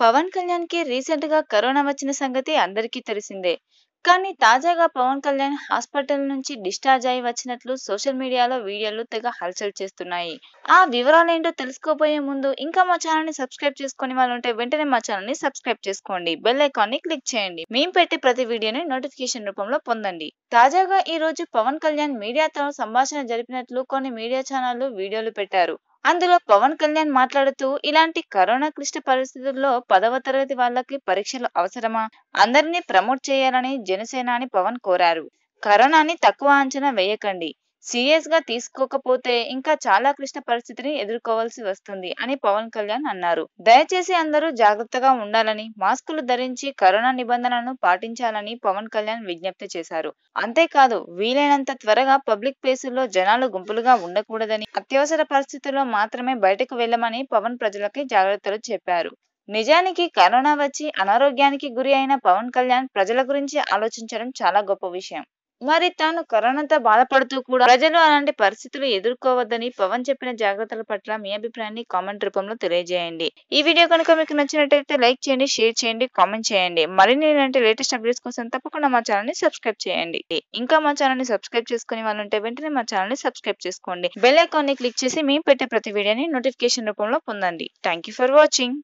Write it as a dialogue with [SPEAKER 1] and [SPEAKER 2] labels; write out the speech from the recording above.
[SPEAKER 1] పవన్ కళ్యాణ్కి రీసెంట్గా కరోనా వచ్చిన సంగతి అందరికీ తెలిసిందే. కానీ తాజాగా పవన్ కళ్యాణ్ హాస్పిటల్ నుంచి డిశ్చార్జ్ అయి వచ్చినట్లు సోషల్ మీడియాలో వీడియోలు తెగ హల్చల్ చేస్తున్నాయి. ఆ వివరాలేంటో తెలుసుకోబోయే ముందు ఇంకా మా ఛానల్ని సబ్స్క్రైబ్ చేసుకుని వాళ్ళు ఉంటే వెంటనే మా ఛానల్ని సబ్స్క్రైబ్ చేసుకోండి. బెల్ ఐకాన్ని క్లిక్ చేయండి. మేము పెట్టే ప్రతి వీడియోని నోటిఫికేషన్ రూపంలో పొందండి. తాజాగా ఈ రోజు పవన్ కళ్యాణ్ మీడియాతో సంభాషణ జరిపినట్లు కొన్ని మీడియా ఛానళ్ళు వీడియోలు పెట్టారు. అందులో పవన్ కళ్యాణ్ మాట్లాడుతూ ఇలాంటి కరోనా క్లిష్ట పరిస్థితుల్లో పదవ తరగతి వాళ్ళకి పరీక్షలు అవసరమా? అందరినీ ప్రమోట్ చేయాలని జనసేనాని పవన్ కోరారు. కరోనాని తక్కువ అంచనా వేయకండి. సీరియస్గా తీసుకోకపోతే ఇంకా చాలా క్లిష్ట పరిస్థితిని ఎదుర్కోవాల్సి వస్తుంది అని పవన్ కళ్యాణ్ అన్నారు. దయచేసి అందరూ జాగ్రత్తగా ఉండాలని మాస్కులు ధరించి కరోనా నిబంధనలను పాటించాలని పవన్ కళ్యాణ్ విజ్ఞప్తి చేశారు. అంతేకాదు వీలైనంత త్వరగా పబ్లిక్ ప్లేసుల్లో జనాలు గుంపులుగా ఉండకూడదని అత్యవసర పరిస్థితుల్లో మాత్రమే బయటకు వెళ్ళమని పవన్ ప్రజలకి జాగ్రత్తలు చెప్పారు. నిజానికి కరోనా వచ్చి అనారోగ్యానికి గురి అయిన పవన్ కళ్యాణ్ ప్రజల గురించి ఆలోచించడం చాలా గొప్ప విషయం. మరి తాను కరోనాతో బాధపడుతూ కూడా ప్రజలు అలాంటి పరిస్థితులు ఎదుర్కోవద్దని పవన్ చెప్పిన జాగ్రత్తల పట్ల మీ అభిప్రాయాన్ని కామెంట్ రూపంలో తెలియజేయండి. ఈ వీడియో కనుక మీకు నచ్చినట్టయితే లైక్ చేయండి షేర్ చేయండి కామెంట్ చేయండి. మరిన్ని ఇలాంటి లేటెస్ట్ అప్డేట్స్ కోసం తప్పకుండా మా ఛానల్ని సబ్స్క్రైబ్ చేయండి. ఇంకా మా ఛానల్ని సబ్స్క్రైబ్ చేసుకుని వాళ్ళుంటే వెంటనే మా ఛానల్ని సబ్స్క్రైబ్ చేసుకోండి. బెల్ ఐకాన్ని క్లిక్ చేసి మేము పెట్టే ప్రతి వీడియోని నోటిఫికేషన్ రూపంలో పొందండి. Thank for watching.